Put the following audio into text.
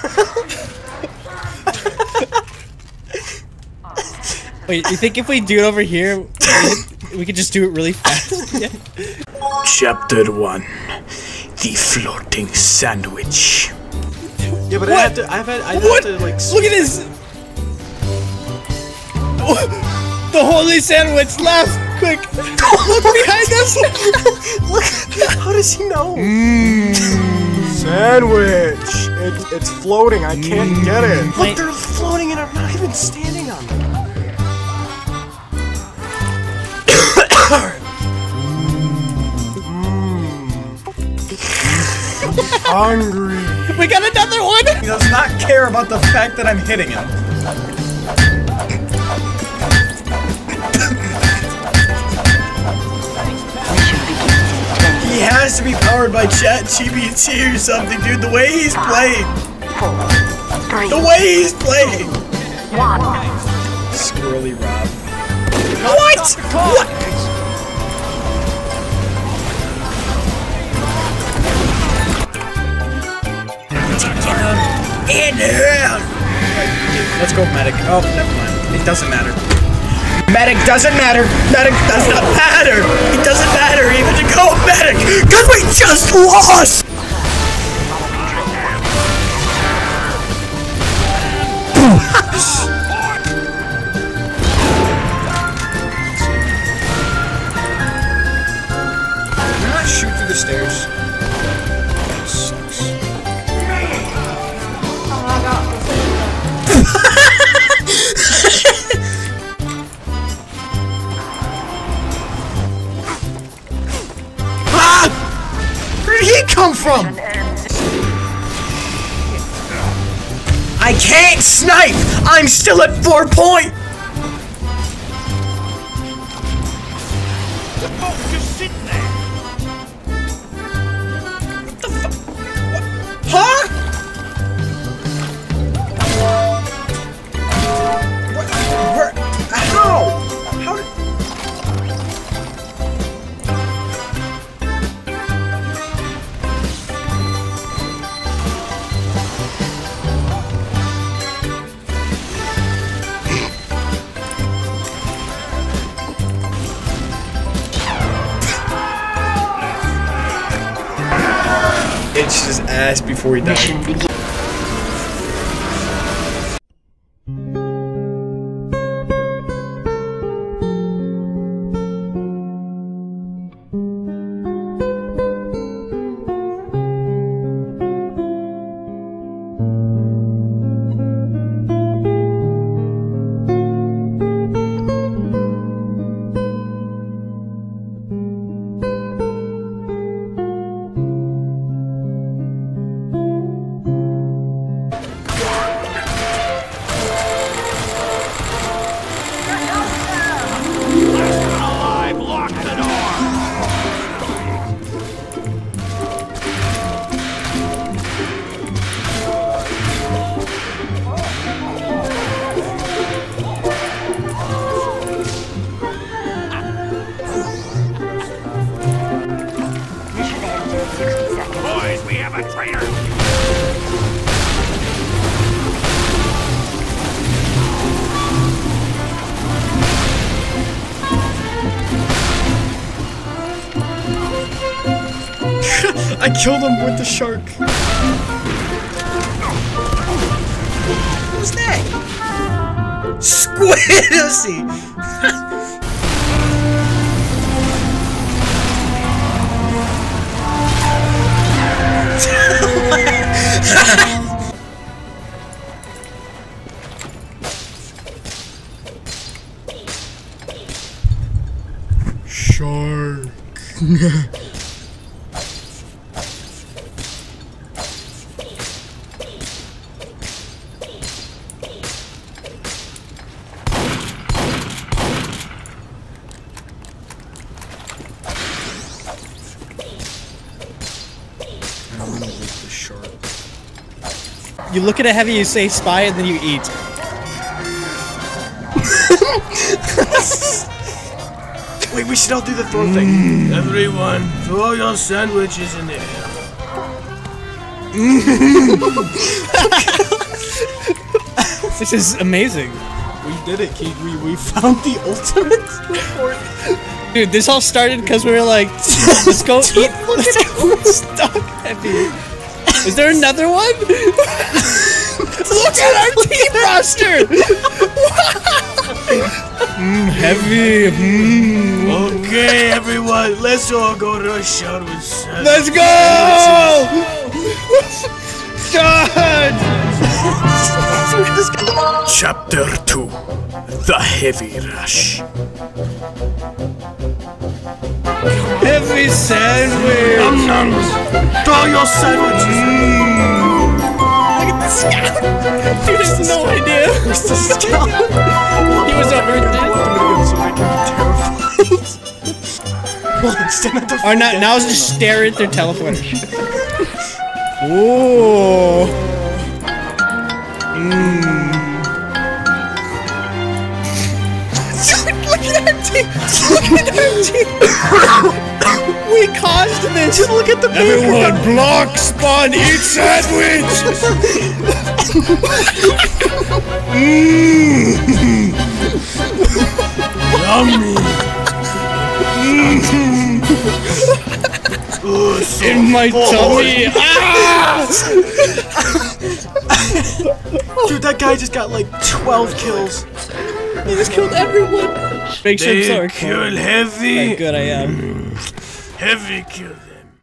Wait, you think if we do it over here, we, we could just do it really fast? Yeah. Chapter 1 The Floating Sandwich. Yeah, but What? I have to. I've had. I have to like. Look at this! The holy sandwich left! Quick! Look behind us! Look. How does he know? Mmm. Sandwich. It, it's floating. I can't get it. Wait. Look, they're floating, and I'm not even standing on them. Mm. Hungry. We got another one! He does not care about the fact that I'm hitting him. Has to be powered by Chat GPT or something, dude. The way he's playing. The way he's playing. One. Squirrely Rob. What? What? Here! Let's go, medic. Oh, never mind. It doesn't matter. Medic doesn't matter. Medic does not matter. It doesn't matter even to go medic because we just lost. I can't snipe! I'm still at four point! Itched his ass before he died. I killed him with the shark. Who's that? Squidosy! Shark. the shark. You look at a heavy, you say spy, and then you eat. Wait, we should all do the throw thing. Mm. Everyone, throw your sandwiches in the air. This is amazing. We did it, Keith. We, we found the ultimate report. Dude, this all started because we were like, let's go eat. Let's go stock heavy. Is there another one? Look at our team roster. mm, heavy. Mm. Okay, everyone, let's all go to a shot with Sandwich. Let's go! God! Chapter 2 The Heavy Rush. Heavy sandwich. Throw your sandwiches! Dude has no idea. Where's the scout? He was over Look there. at again so I can be terrified. well, stand at the Or not, now just stare at their teleporter. Ooh. Mmm. Look at our team! Look at our team! We caused this! Just look at the Everyone, block, spawn, eat sandwich! Yummy. In my tummy! Ah! Dude, that guy just got like 12 kills. He just killed everyone! Make sure I'm They sorry. kill Heavy. How good I am. Heavy kill them.